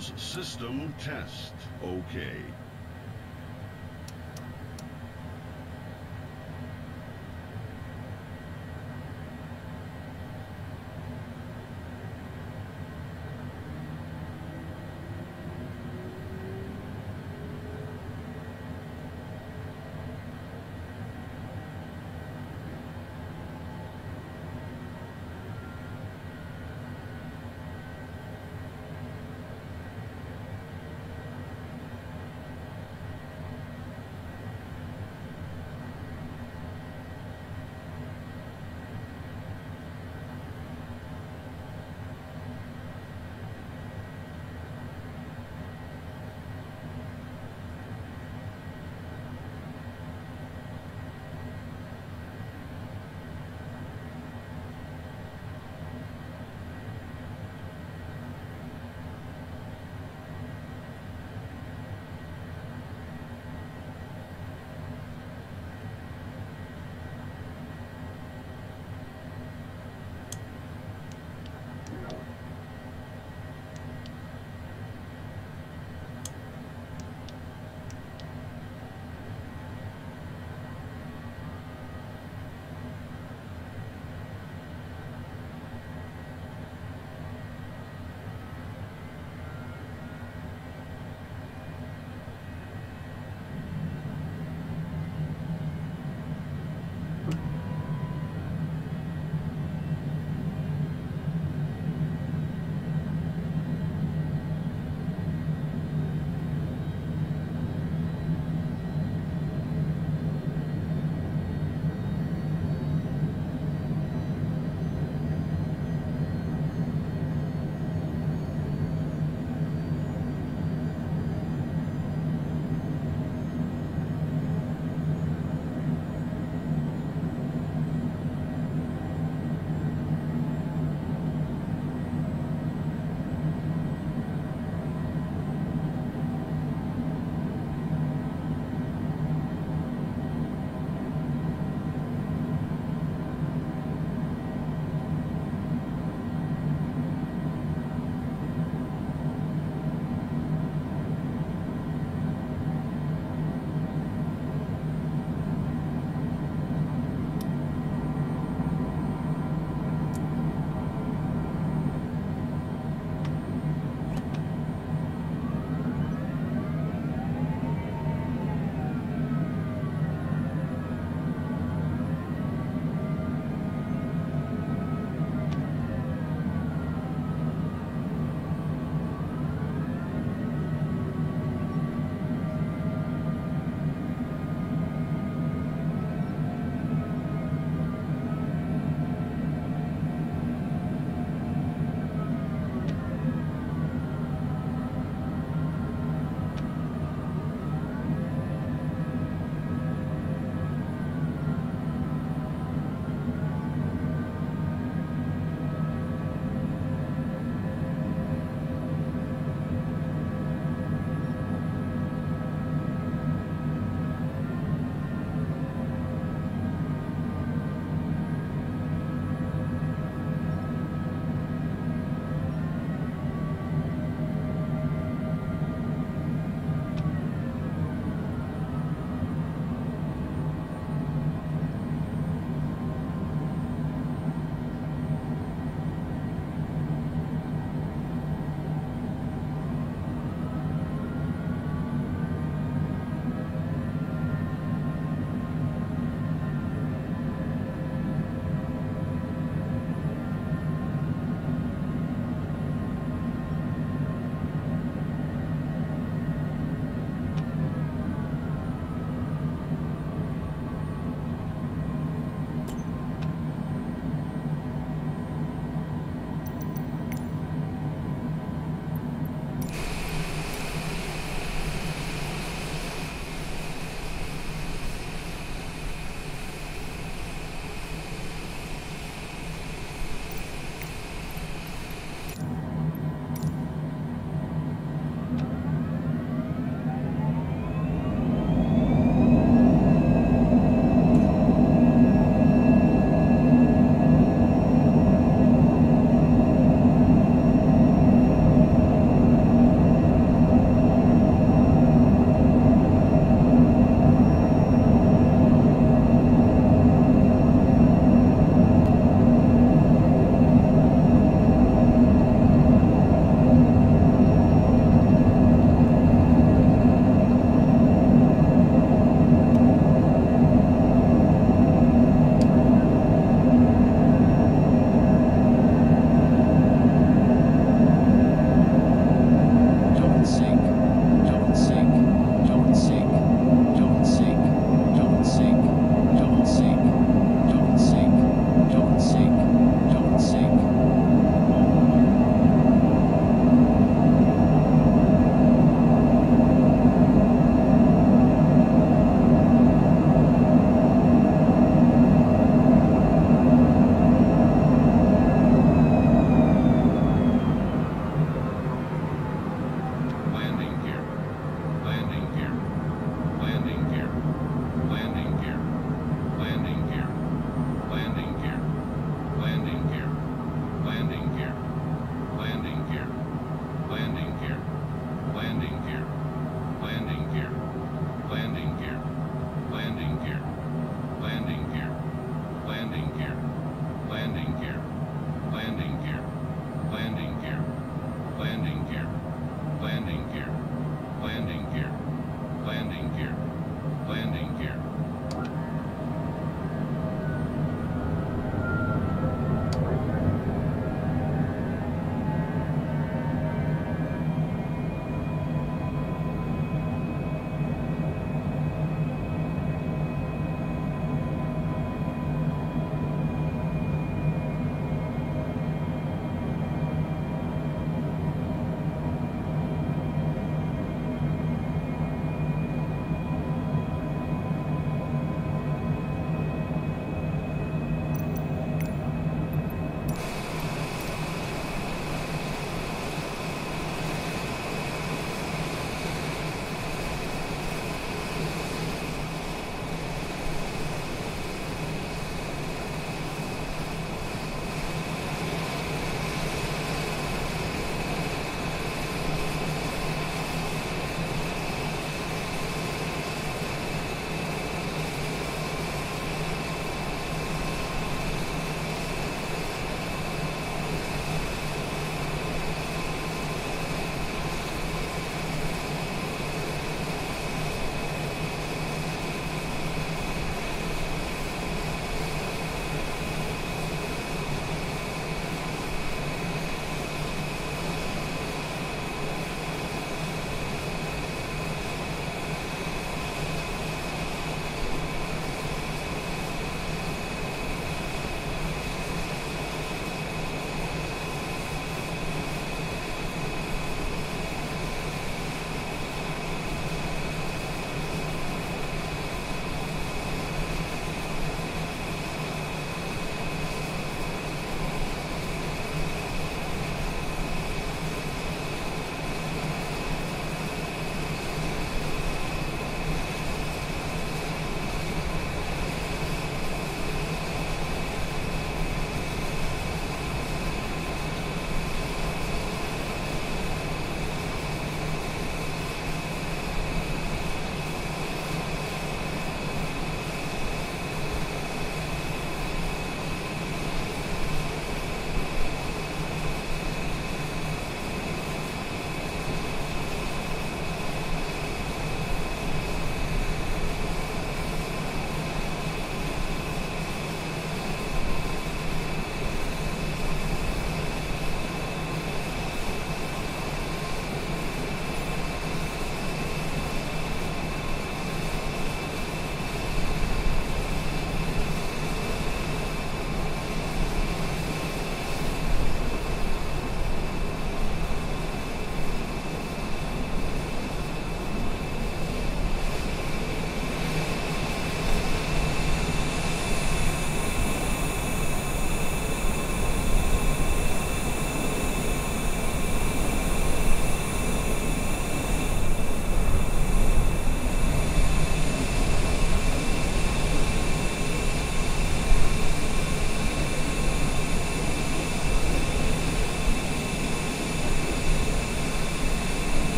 System test. Okay.